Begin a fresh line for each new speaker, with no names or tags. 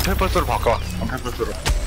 넌 페퍼스로 바꿔.
페퍼스로.